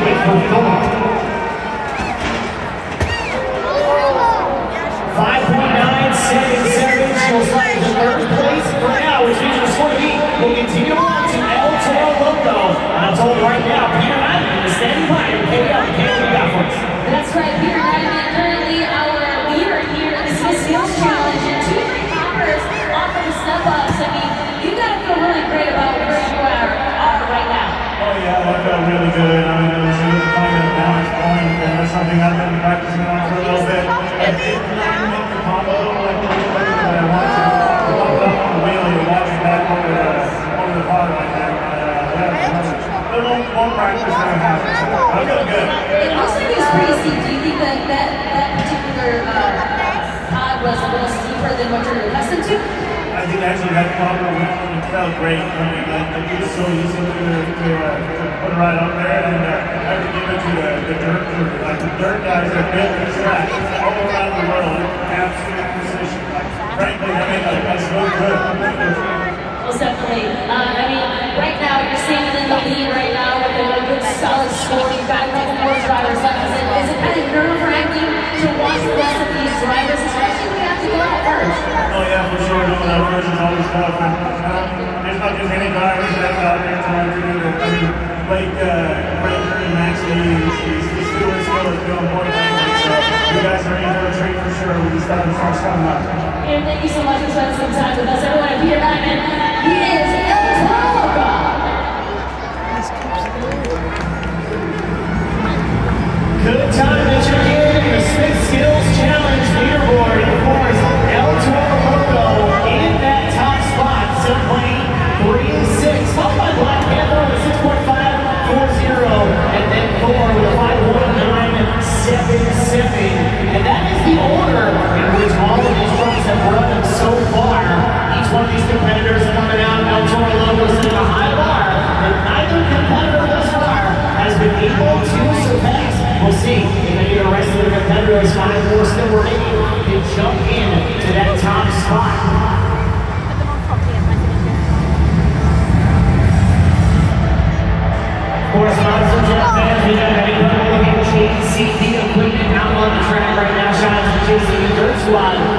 for Thor. 5.977, she'll slide third place for now, which means be, will continue on to El Toro Loco. And I'm told right now, Peter Madden is standing by to pick up the. That's right, Peter Madden, currently our leader here in the Skills Challenge, and two great hoppers off of the step-ups. I mean, you got to feel really great about where you are, right now. Oh yeah, I felt really good. That. That particular uh, pod was a little steeper than what you're accustomed to? I think actually that combo it felt great. I mean, like, like it was so easy to, to, uh, put right up there, and uh, I have to give it to the, the dirt crew. Like the dirt guys that built this track all around the world, absolute precision. Like, frankly, I mean, like, that's so good. Most definitely. Uh, I mean, right now you're standing in the lead right now with a good solid score. You've got a couple more drivers left. Is it, is it kind of nerve-wracking to watch the rest of these drivers, especially when you have to go out first? Oh yeah, for sure. Doing that first is always tough. And, um, there's not just any drivers that's out there trying to do it. I mean, Blake, uh, Breaker and Max Lee, he's, he's, he's doing still is doing more than anything. So you guys are in for a treat for sure with these starting starts coming up. And thank you so much for spending some time with us. Everyone Peter Madden, he is El Toro. And then Thor with a 5.977. And that is the order in which all of these trucks have run so far. Each one of these competitors coming out, El Toro Loco setting a high bar and neither competitor thus far has been able to surpass. We'll see if any of the rest of the competitors find more still remaining to jump in to that top spot. Sponsors we have equipment out on the track right now. Shout out to Dirt Squad.